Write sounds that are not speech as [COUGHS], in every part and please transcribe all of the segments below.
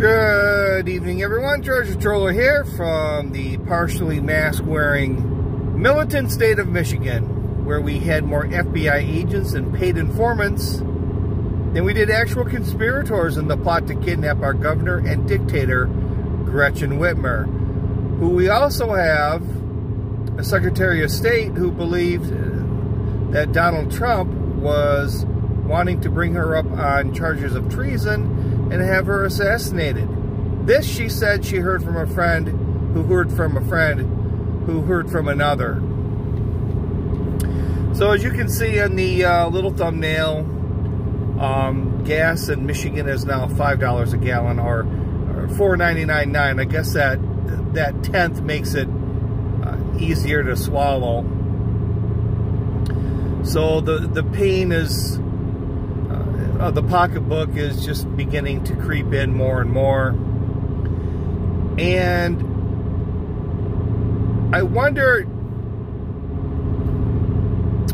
Good evening, everyone. George Troller here from the partially mask wearing militant state of Michigan, where we had more FBI agents and paid informants than we did actual conspirators in the plot to kidnap our governor and dictator, Gretchen Whitmer, who we also have a Secretary of State who believed uh, that Donald Trump was wanting to bring her up on charges of treason and have her assassinated. This, she said, she heard from a friend who heard from a friend who heard from another. So as you can see in the uh, little thumbnail, um, gas in Michigan is now $5 a gallon or, or $4.99.9. I guess that that tenth makes it uh, easier to swallow. So the, the pain is uh, the pocketbook is just beginning to creep in more and more. And I wonder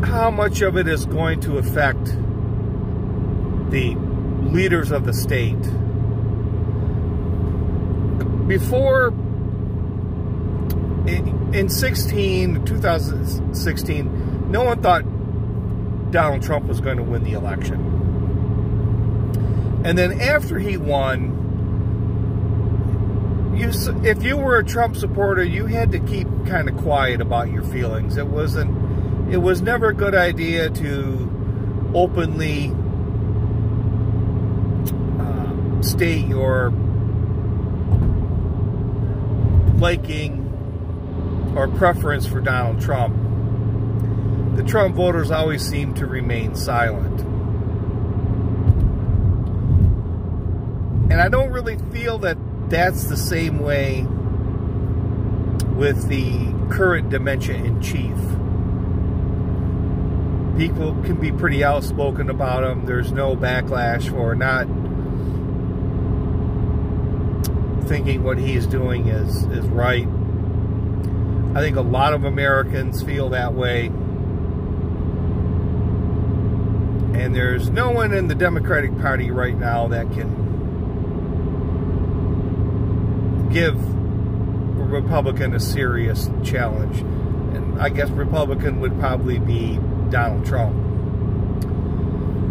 how much of it is going to affect the leaders of the state. Before, in 16, 2016, no one thought Donald Trump was going to win the election. And then after he won, you if you were a Trump supporter, you had to keep kind of quiet about your feelings. It wasn't it was never a good idea to openly uh, state your liking or preference for Donald Trump. The Trump voters always seem to remain silent. And I don't really feel that that's the same way with the current dementia in chief. People can be pretty outspoken about him. There's no backlash for not thinking what he's doing is, is right. I think a lot of Americans feel that way. And there's no one in the Democratic Party right now that can give Republican a serious challenge. And I guess Republican would probably be Donald Trump.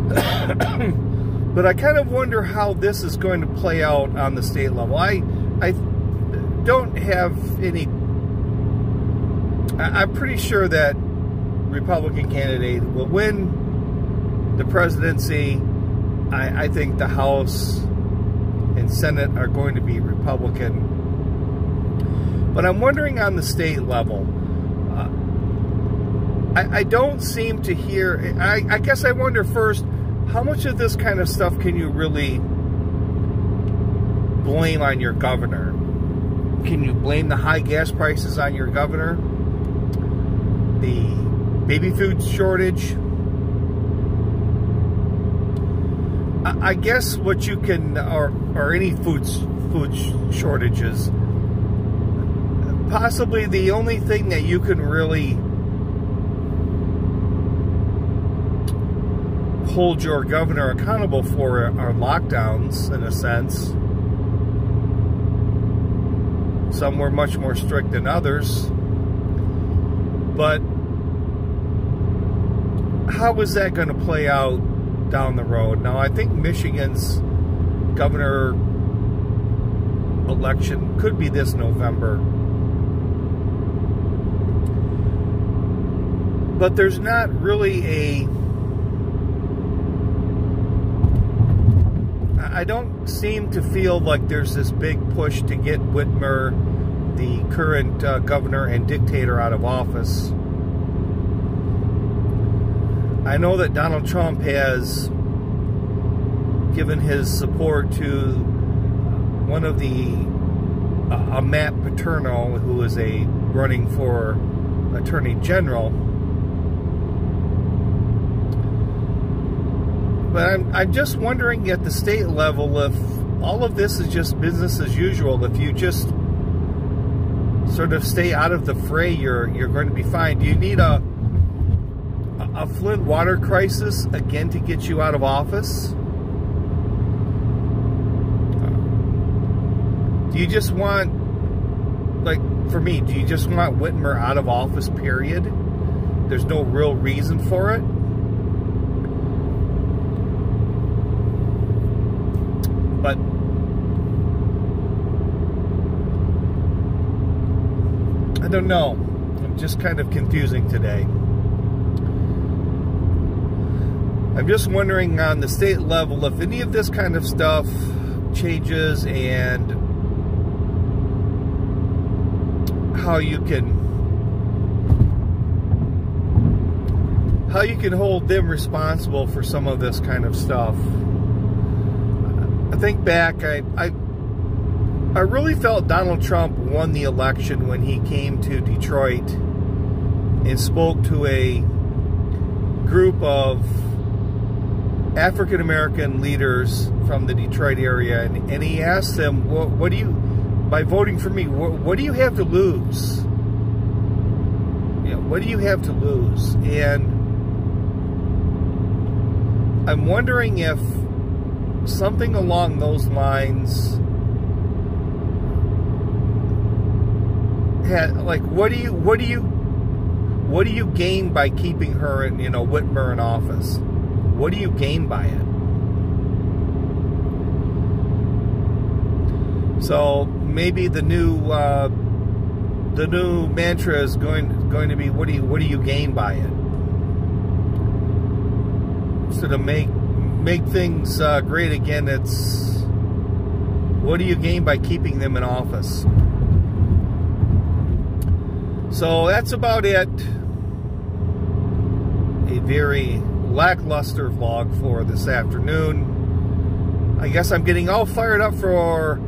[COUGHS] but I kind of wonder how this is going to play out on the state level. I I don't have any I'm pretty sure that Republican candidate will win the presidency. I, I think the House and Senate are going to be Republican. But I'm wondering on the state level, uh, I, I, don't seem to hear, I, I guess I wonder first, how much of this kind of stuff can you really blame on your governor? Can you blame the high gas prices on your governor? The baby food shortage? I guess what you can, or, or any food, food shortages, possibly the only thing that you can really hold your governor accountable for are lockdowns, in a sense. Some were much more strict than others. But how is that going to play out down the road? Now, I think Michigan's governor election could be this November. But there's not really a I don't seem to feel like there's this big push to get Whitmer, the current uh, governor and dictator, out of office. I know that Donald Trump has given his support to one of the, uh, a Matt DePerno, who is a running for Attorney General But I'm, I'm just wondering at the state level if all of this is just business as usual. If you just sort of stay out of the fray, you're you're going to be fine. Do you need a a Flint water crisis again to get you out of office? Do you just want, like, for me, do you just want Whitmer out of office, period? There's no real reason for it? But I don't know. I'm just kind of confusing today. I'm just wondering on the state level if any of this kind of stuff changes and how you can how you can hold them responsible for some of this kind of stuff. I think back, I, I I really felt Donald Trump won the election when he came to Detroit and spoke to a group of African American leaders from the Detroit area, and, and he asked them, what, what, do you, by voting for me, what, what do you have to lose? You know, what do you have to lose? And I'm wondering if something along those lines like what do you what do you what do you gain by keeping her in you know Whitmer in office? What do you gain by it? So maybe the new uh, the new mantra is going going to be what do you what do you gain by it? So to make make things uh, great again, it's what do you gain by keeping them in office? So that's about it. A very lackluster vlog for this afternoon. I guess I'm getting all fired up for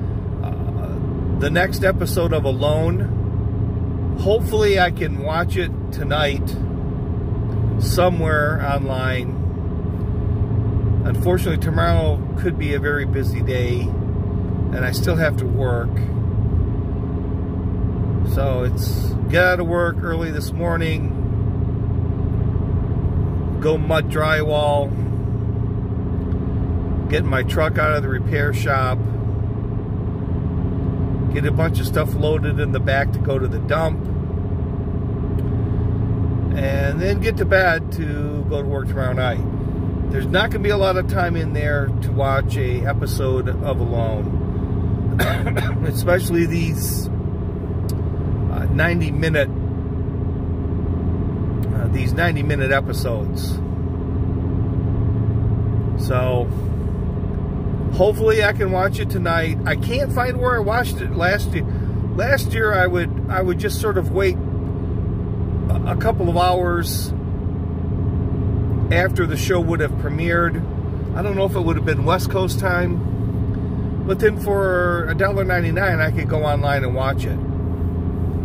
uh, the next episode of Alone. Hopefully I can watch it tonight somewhere online. Unfortunately, tomorrow could be a very busy day, and I still have to work. So it's get out of work early this morning, go mud drywall, get my truck out of the repair shop, get a bunch of stuff loaded in the back to go to the dump, and then get to bed to go to work tomorrow night. There's not going to be a lot of time in there to watch a episode of Alone, [COUGHS] especially these 90 minute uh, these 90 minute episodes. So hopefully I can watch it tonight. I can't find where I watched it last year last year I would I would just sort of wait a, a couple of hours after the show would have premiered. I don't know if it would have been West Coast time but then for $1.99 I could go online and watch it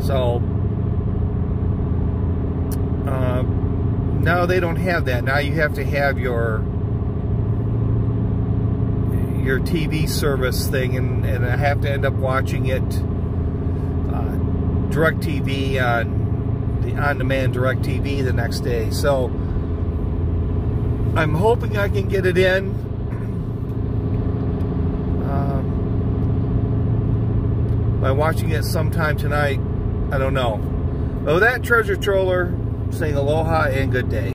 so, uh, now they don't have that. Now you have to have your your TV service thing, and, and I have to end up watching it uh, TV, on the on-demand DirecTV the next day. So I'm hoping I can get it in. Um, by watching it sometime tonight. I don't know. Oh, that treasure troller saying aloha and good day.